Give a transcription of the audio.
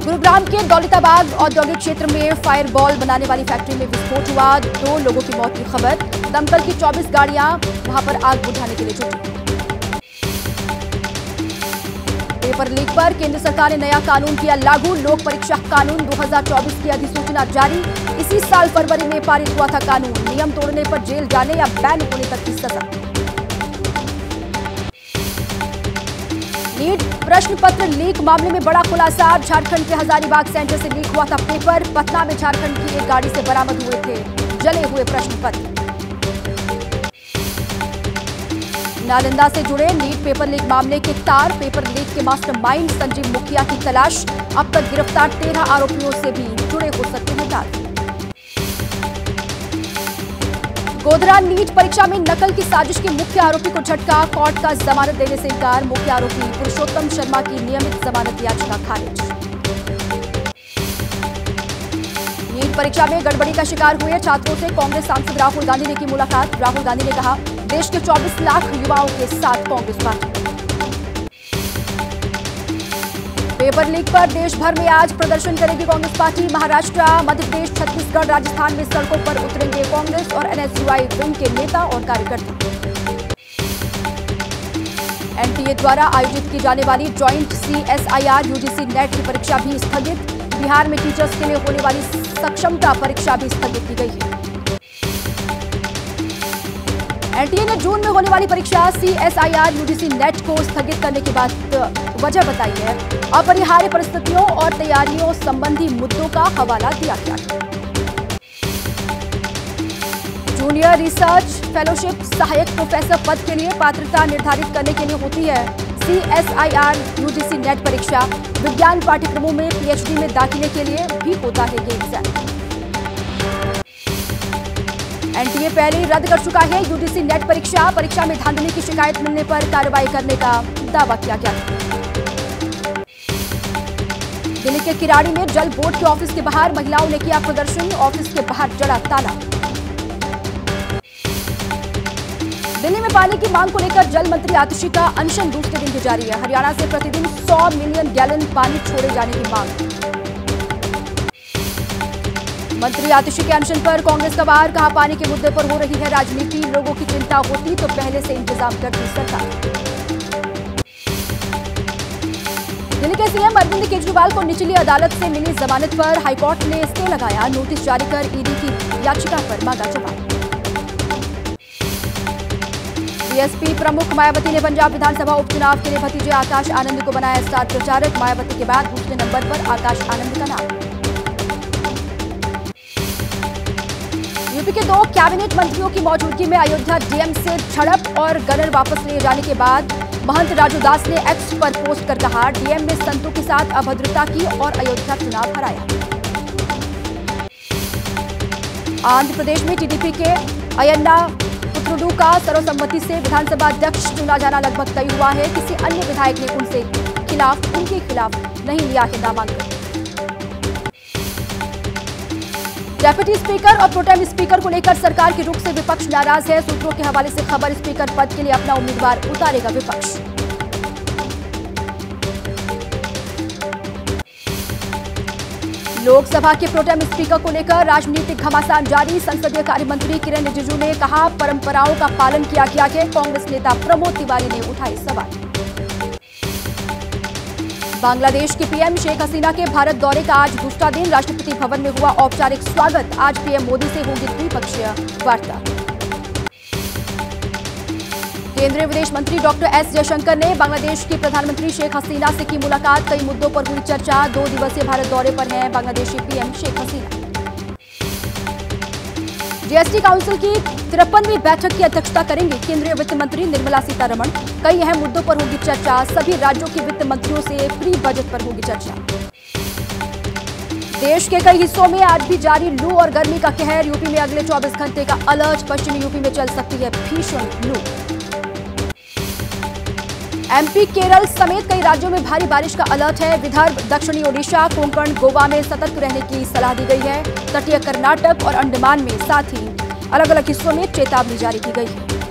गुरुग्राम के दौलताबाद औद्योगिक क्षेत्र में फायर बॉल बनाने वाली फैक्ट्री में विस्फोट हुआ। दो लोगों की मौत की खबर। दमकल की 24 गाड़ियाँ वहाँ पर आग बुझाने के लिए जुटी। पेपर लीक पर केंद्र सरकार ने नया कानून किया लागू। लोक परीक्षा कानून 2024 की अधिसूचना जारी। इसी साल फरवरी में पारित हुआ था कानून। नियम तोड़ने पर जेल जाने या बैन होने तक की सजा। नीट प्रश्न पत्र लीक मामले में बड़ा खुलासा। झारखंड के हजारीबाग सेंटर से लीक हुआ था पेपर। पटना में झारखंड की एक गाड़ी से बरामद हुए थे। जले हुए प्रश्न पत्र नालंदा से जुड़े नीट पेपर लीक मामले के तार। पेपर लीक के मास्टरमाइंड संजीव मुखिया की तलाश। अब तक गिरफ़्तार तेरह आरोपियों से भी जुड़े हो सकते हैं गोधरा नीट परीक्षा में नकल की साजिश के मुख्य आरोपी को झटका, कोर्ट का जमानत देने से इंकार, मुख्य आरोपी पुरुषोत्तम शर्मा की नियमित जमानत याचिका खारिज। नीट परीक्षा में गड़बड़ी का शिकार हुए छात्रों से कांग्रेस सांसद राहुल गांधी ने की मुलाकात। राहुल गांधी ने कहा, देश के 24 लाख युवाओं के साथ कांग्रेस पार्टी। पेपर लीक पर देश भर में आज प्रदर्शन करेगी कांग्रेस पार्टी। महाराष्ट्र मध्य प्रदेश छत्तीसगढ़, राजस्थान में सड़कों पर उतरेंगे कांग्रेस और एनएसयूआई विंग के नेता और कार्यकर्ता। एनटीए द्वारा आयोजित की जाने वाली ज्वाइंट सीएसआईआर, यूजीसी नेट की परीक्षा भी स्थगित। बिहार में टीचर्स के लिए होने वाली सक्षमता परीक्षा भी स्थगित की गई है। एनटीए ने जून में होने वाली परीक्षा सीएसआईआर यूजीसी नेट को स्थगित करने की बात वजह बताई है। अपरिहार्य परिस्थितियों और तैयारियों संबंधी मुद्दों का हवाला दिया गया जूनियर रिसर्च फेलोशिप सहायक प्रोफेसर पद के लिए पात्रता निर्धारित करने के लिए होती है सीएसआईआर यूजीसी नेट परीक्षा। विज्ञान पाठ्यक्रमों में पीएचडी में दाखिले के लिए भी होता है ये एग्ज़ाम। एनटीए पहले ही रद्द कर चुका है यूजीसी नेट परीक्षा। परीक्षा में धांधली की शिकायत मिलने पर कार्रवाई करने का दावा किया गया। दिल्ली के किराड़ी में जल बोर्ड के ऑफ़िस के बाहर महिलाओं ने किया प्रदर्शन। ऑफ़िस के बाहर जड़ा ताला। दिल्ली में पानी की मांग को लेकर जल मंत्री आतिशी का अनशन दूसरे दिन भी जारी है। हरियाणा से प्रतिदिन 100 मिलियन गैलन पानी छोड़े जाने की मांग। मंत्री आतिशी के अनशन पर कांग्रेस का वार कहा पानी के मुद्दे पर हो रही है राजनीति, लोगों की चिंता होती तो पहले से इंतज़ाम करती सरकार। दिल्ली के सीएम अरविंद केजरीवाल को निचली अदालत से मिली जमानत पर हाईकोर्ट ने स्टे लगाया, नोटिस जारी कर ईडी की याचिका पर मांगा जवाब। बीएसपी प्रमुख मायावती ने पंजाब विधानसभा उपचुनाव के लिए भतीजे आकाश आनंद को बनाया स्टार प्रचारक, मायावती के बाद दूसरे नंबर पर आकाश आनंद का नाम। यूपी के दो कैबिनेट मंत्रियों की मौजूदगी में अयोध्या डीएम से झड़प और गनर वापस लिए जाने के बाद महंत राजू दास ने एक्स पर पोस्ट कर कहा, डीएम ने संतों के साथ अभद्रता की और अयोध्या चुनाव हराया। आंध्र प्रदेश में टीडीपी के अयन्ना पुत्रुडू का सर्वसम्मति से विधानसभा अध्यक्ष चुना जाना लगभग तय हुआ है। किसी अन्य विधायक ने उनसे खिलाफ, उनके खिलाफ नहीं लिया है नामांकन। डेप्यूटी स्पीकर और प्रोटेम स्पीकर को लेकर सरकार के रुख से विपक्ष नाराज़ है। सूत्रों के हवाले से खबर स्पीकर पद के लिए अपना उम्मीदवार उतारेगा विपक्ष। लोकसभा के प्रोटेम स्पीकर को लेकर राजनीतिक घमासान जारी। संसदीय कार्य मंत्री किरण रिजिजू ने कहा, परंपराओं का पालन किया गया है। कांग्रेस नेता प्रमोद तिवारी ने उठाए सवाल। बांग्लादेश की पीएम शेख हसीना के भारत दौरे का आज दूसरा दिन। राष्ट्रपति भवन में हुआ औपचारिक स्वागत। आज पीएम मोदी से होगी द्विपक्षीय वार्ता। केंद्रीय विदेश मंत्री डॉक्टर एस जयशंकर ने बांग्लादेश की प्रधानमंत्री शेख हसीना से की मुलाकात। कई मुद्दों पर हुई चर्चा। दो दिवसीय भारत दौरे पर हैं Bangladeshi PM Sheikh Hasina. GST council की तिरपनवीं बैठक की अध्यक्षता करेंगे केंद्रीय वित्त मंत्री निर्मला सीतारमण। कई अहम मुद्दों पर होगी चर्चा। सभी राज्यों के वित्त मंत्रियों से प्री बजट पर होगी चर्चा। देश के कई हिस्सों में आज भी जारी लू और गर्मी का कहर। यूपी में अगले 24 घंटे का अलर्ट। पश्चिमी यूपी में चल सकती है भीषण लू। एमपी केरल समेत कई राज्यों में भारी बारिश का अलर्ट है। विदर्भ, दक्षिणी ओडिशा, कोंकण, गोवा में सतर्क रहने की सलाह दी गई है। तटीय कर्नाटक और अंडमान में साथ ही अलग अलग हिस्सों में चेतावनी जारी की गई है।